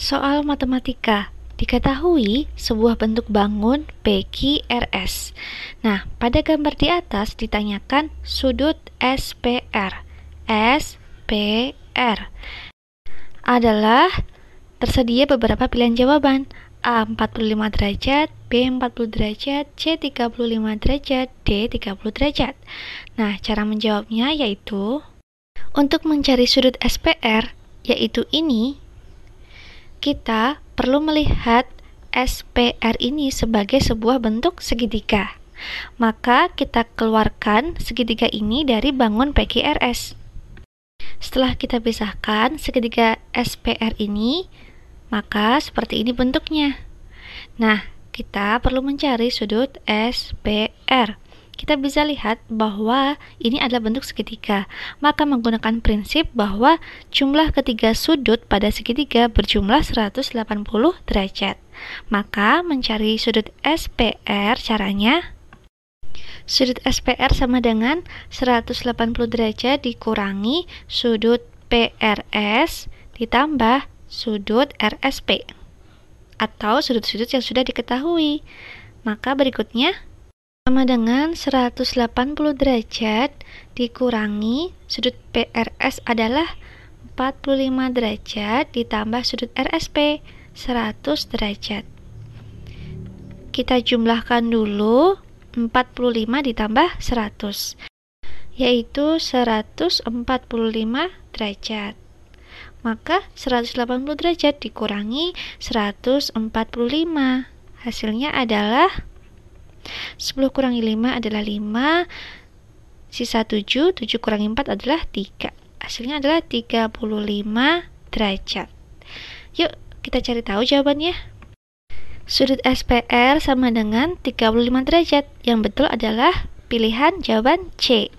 Soal matematika. Diketahui sebuah bentuk bangun PQRS. Nah, pada gambar di atas ditanyakan sudut SPR. SPR adalah tersedia beberapa pilihan jawaban. A 45 derajat, B 40 derajat, C 35 derajat, D 30 derajat. Nah, cara menjawabnya yaitu untuk mencari sudut SPR, yaitu ini, kita perlu melihat SPR ini sebagai sebuah bentuk segitiga. Maka kita keluarkan segitiga ini dari bangun PQRS. Setelah kita pisahkan segitiga SPR ini, maka seperti ini bentuknya. Nah, kita perlu mencari sudut SPR kita bisa lihat bahwa ini adalah bentuk segitiga. Maka menggunakan prinsip bahwa jumlah ketiga sudut pada segitiga berjumlah 180 derajat. Maka mencari sudut SPR caranya Sudut SPR sama dengan 180 derajat dikurangi sudut PRS ditambah sudut RSP atau sudut-sudut yang sudah diketahui. Maka berikutnya sama dengan 180 derajat dikurangi sudut PRS adalah 45 derajat ditambah sudut RSP 100 derajat. Kita jumlahkan dulu 45 ditambah 100 yaitu 145 derajat. Maka 180 derajat dikurangi 145 hasilnya adalah 10 kurangi 5 adalah 5 sisa 7 7 kurangi 4 adalah 3 hasilnya adalah 35 derajat. Yuk kita cari tahu jawabannya. Sudut SPR sama dengan 35 derajat. Yang betul adalah pilihan jawaban C.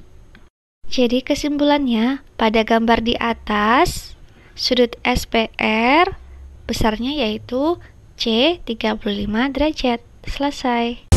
Jadi kesimpulannya pada gambar di atas sudut SPR besarnya yaitu C 35 derajat. Selesai